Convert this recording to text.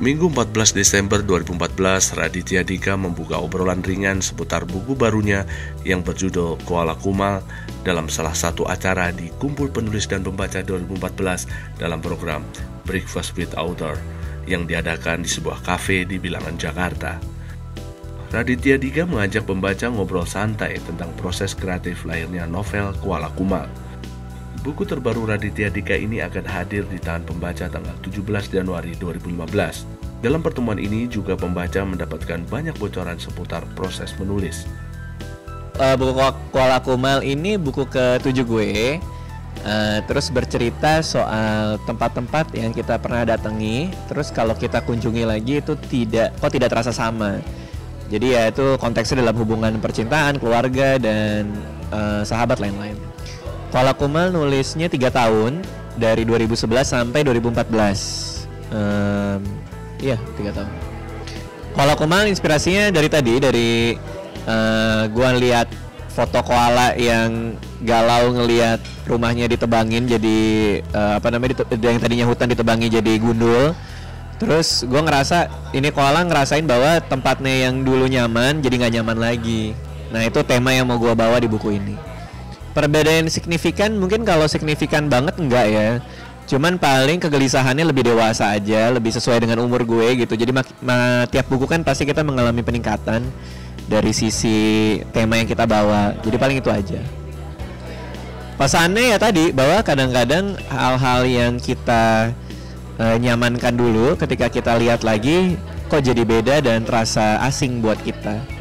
Minggu 14 Desember 2014, Raditya Dika membuka obrolan ringan seputar buku barunya yang berjudul Koala Kumal dalam salah satu acara di Kumpul Penulis dan Pembaca 2014 dalam program Breakfast with Author yang diadakan di sebuah kafe di Bilangan, Jakarta. Raditya Dika mengajak pembaca ngobrol santai tentang proses kreatif lahirnya novel Koala Kumal. Buku terbaru Raditya Dika ini akan hadir di tangan pembaca tanggal 17 Januari 2015. Dalam pertemuan ini juga pembaca mendapatkan banyak bocoran seputar proses menulis. Uh, buku Kuala Kumal ini buku ke-7 gue. Uh, terus bercerita soal tempat-tempat yang kita pernah datangi. Terus kalau kita kunjungi lagi itu tidak kok tidak terasa sama. Jadi ya itu konteksnya dalam hubungan percintaan, keluarga dan uh, sahabat lain-lain. Kuala Kumal nulisnya tiga tahun dari 2011 sampai 2014. Um, iya tiga tahun. Kuala Kumal inspirasinya dari tadi dari uh, gua lihat foto koala yang galau ngelihat rumahnya ditebangin jadi uh, apa namanya yang tadinya hutan ditebangi jadi gundul. Terus gue ngerasa ini koala ngerasain bahwa tempatnya yang dulu nyaman jadi nggak nyaman lagi. Nah itu tema yang mau gue bawa di buku ini perbedaan signifikan mungkin kalau signifikan banget enggak ya. Cuman paling kegelisahannya lebih dewasa aja lebih sesuai dengan umur gue gitu. Jadi ma tiap buku kan pasti kita mengalami peningkatan dari sisi tema yang kita bawa. Jadi paling itu aja. Pesannya ya tadi bahwa kadang-kadang hal-hal yang kita uh, nyamankan dulu ketika kita lihat lagi kok jadi beda dan terasa asing buat kita